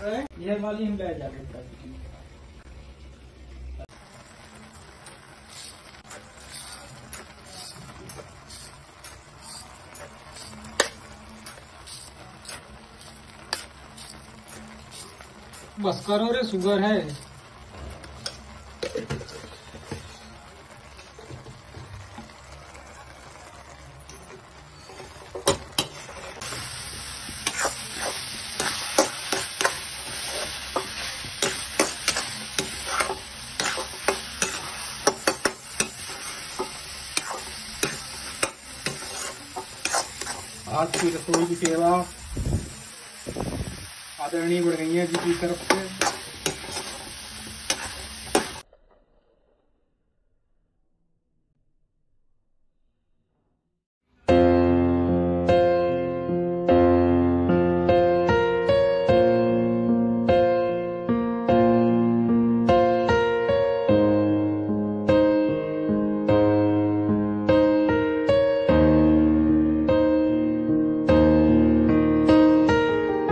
यह वाली हम ले जाके बस करो रे शुगर है। आज की रसोई की सेवा आदरणीय बढ़ गई है जी की तरफ़ से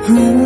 who